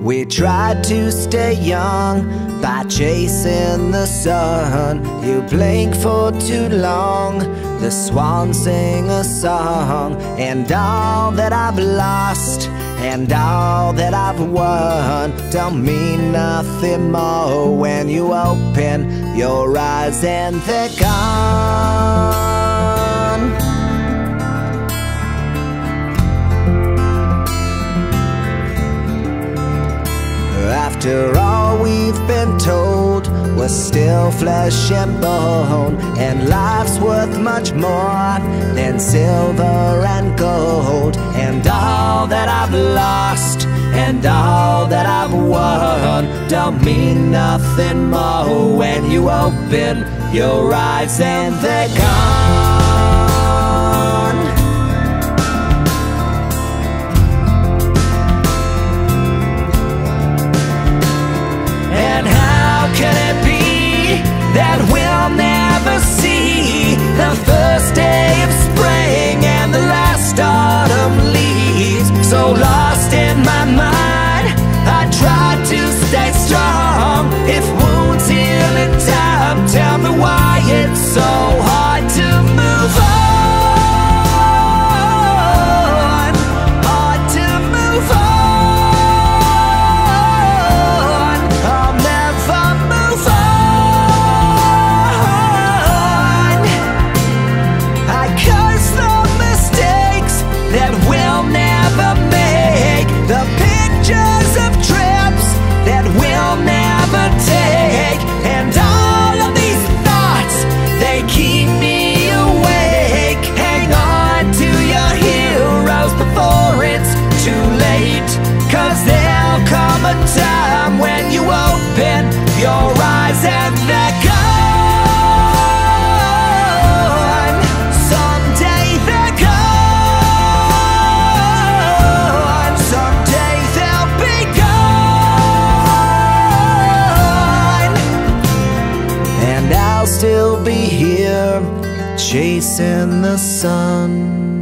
We tried to stay young by chasing the sun. You blink for too long, the swans sing a song, and all that I've lost and all that I've won don't mean nothing more when you open your eyes and they're gone. After all we've been told, we're still flesh and bone, and life's worth much more than silver and gold. And all that I've lost and all that I've won don't mean nothing more when you open your eyes and they're gone. So lost in my mind, I'll still be here chasing the sun.